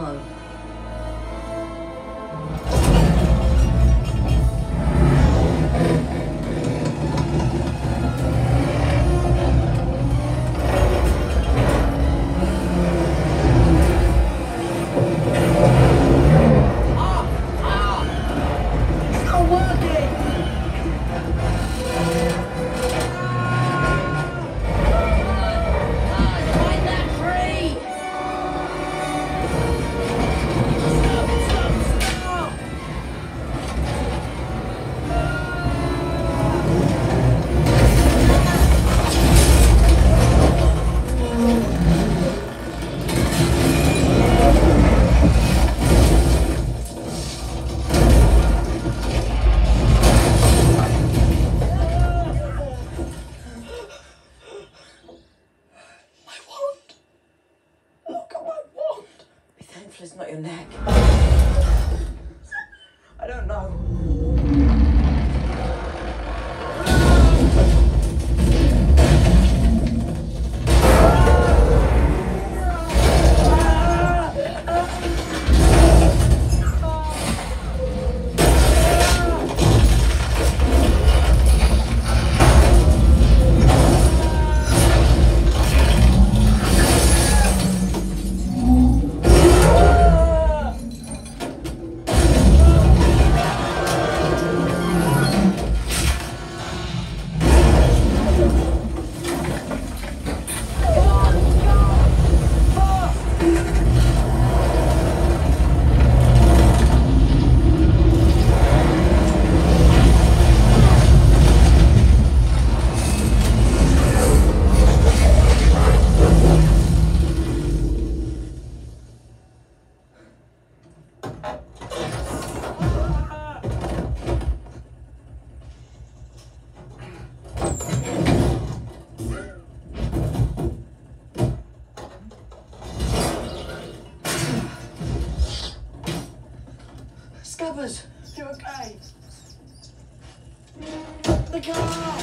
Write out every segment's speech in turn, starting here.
は。is not your neck. Scabbers, you okay? The car!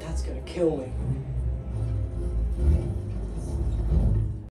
That's gonna kill me.